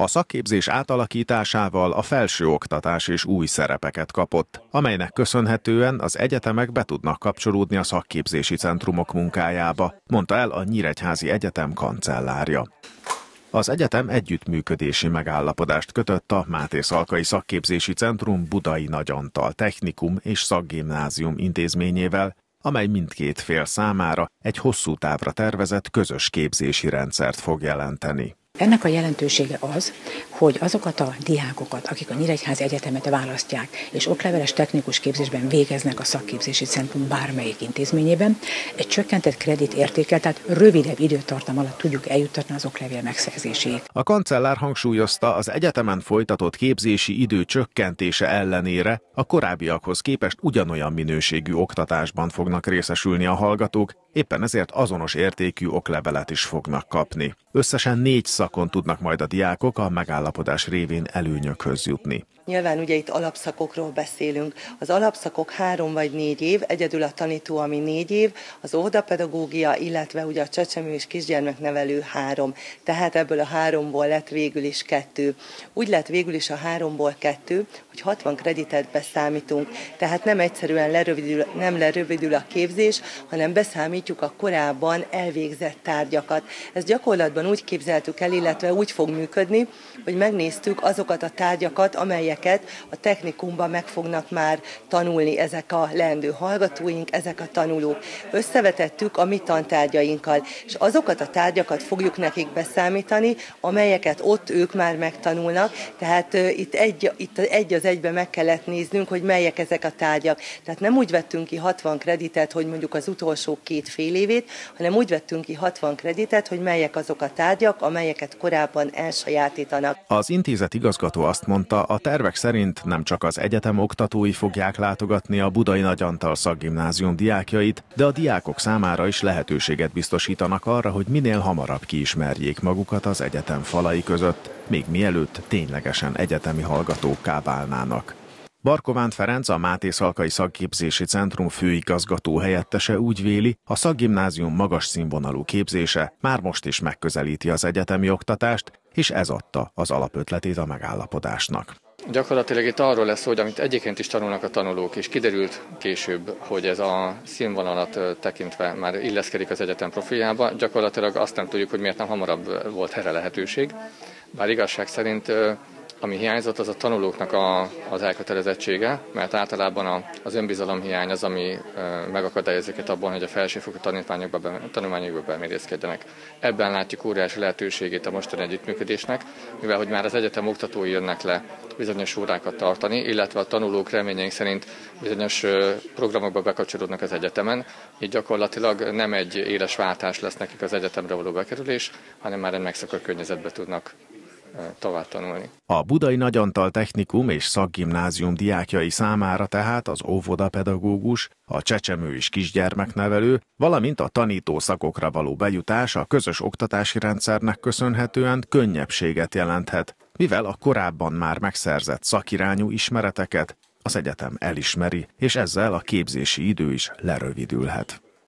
A szakképzés átalakításával a felsőoktatás és új szerepeket kapott, amelynek köszönhetően az egyetemek be tudnak kapcsolódni a szakképzési centrumok munkájába, mondta el a Nyíregyházi Egyetem kancellárja. Az egyetem együttműködési megállapodást kötött a Máté Szalkai Szakképzési Centrum Budai Nagyantal Technikum és Szakgimnázium intézményével, amely mindkét fél számára egy hosszú távra tervezett közös képzési rendszert fog jelenteni. Ennek a jelentősége az, hogy azokat a diákokat, akik a Nyíregyházi Egyetemet választják, és okleveles technikus képzésben végeznek a szakképzési centrum bármelyik intézményében, egy csökkentett kredit értékel, tehát rövidebb időtartam alatt tudjuk eljuttatni az oklevél megszerzéséig. A kancellár hangsúlyozta, az egyetemen folytatott képzési idő csökkentése ellenére a korábbiakhoz képest ugyanolyan minőségű oktatásban fognak részesülni a hallgatók, éppen ezért azonos értékű oklevelet is fognak kapni. Összesen négy szakon tudnak majd a diákok a megállapodás révén előnyökhöz jutni. Nyilván ugye itt alapszakokról beszélünk. Az alapszakok három vagy négy év, egyedül a tanító, ami négy év, az óvodapedagógia, illetve ugye a csecsemő és kisgyermeknevelő három. Tehát ebből a háromból lett végül is kettő. Úgy lett végül is a háromból kettő, hogy 60 kreditet beszámítunk. Tehát nem egyszerűen lerövidül, nem lerövidül a képzés, hanem beszámítjuk a korábban elvégzett tárgyakat. Ez gyakorlatban úgy képzeltük el, illetve úgy fog működni, hogy megnéztük azokat a tárgyakat, amelyek amelyeket a technikumban meg fognak már tanulni ezek a leendő hallgatóink, ezek a tanulók. Összevetettük a mi tantárgyainkkal, és azokat a tárgyakat fogjuk nekik beszámítani, amelyeket ott ők már megtanulnak, tehát uh, itt, egy, itt egy az egybe meg kellett néznünk, hogy melyek ezek a tárgyak. Tehát nem úgy vettünk ki 60 kreditet, hogy mondjuk az utolsó két fél évét, hanem úgy vettünk ki 60 kreditet, hogy melyek azok a tárgyak, amelyeket korábban elsajátítanak. Az intézet igazgató azt mondta, a terve tervek szerint nem csak az egyetem oktatói fogják látogatni a Budai Nagy Antal szakgimnázium diákjait, de a diákok számára is lehetőséget biztosítanak arra, hogy minél hamarabb kiismerjék magukat az egyetem falai között, még mielőtt ténylegesen egyetemi hallgatókká válnának. Barkovánt Ferenc, a Máté Szalkai Szakképzési Centrum főigazgató helyettese úgy véli, a szakgimnázium magas színvonalú képzése már most is megközelíti az egyetemi oktatást, és ez adta az alapötletét a megállapodásnak. Gyakorlatilag itt arról lesz hogy amit egyébként is tanulnak a tanulók, és kiderült később, hogy ez a színvonalat tekintve már illeszkedik az egyetem profiljába, gyakorlatilag azt nem tudjuk, hogy miért nem hamarabb volt erre lehetőség. Bár igazság szerint ami hiányzott, az a tanulóknak a, az elkötelezettsége, mert általában a, az önbizalom hiány az, ami megakadályozik őket abban, hogy a felsőfokú tanulmányokba, tanulmányokba bemérészkedjenek. Ebben látjuk óriási lehetőségét a mostani együttműködésnek, mivel hogy már az egyetem oktatói jönnek le bizonyos órákat tartani, illetve a tanulók reményeink szerint bizonyos programokba bekapcsolódnak az egyetemen, így gyakorlatilag nem egy éles váltás lesz nekik az egyetemre való bekerülés, hanem már egy megszokott környezetbe tudnak tovább tanulni. A Budai Nagyantal Technikum és Szakgimnázium diákjai számára tehát az óvodapedagógus, a csecsemő és kisgyermeknevelő, valamint a tanító szakokra való bejutás a közös oktatási rendszernek köszönhetően könnyebbséget jelenthet, mivel a korábban már megszerzett szakirányú ismereteket az egyetem elismeri, és ezzel a képzési idő is lerövidülhet.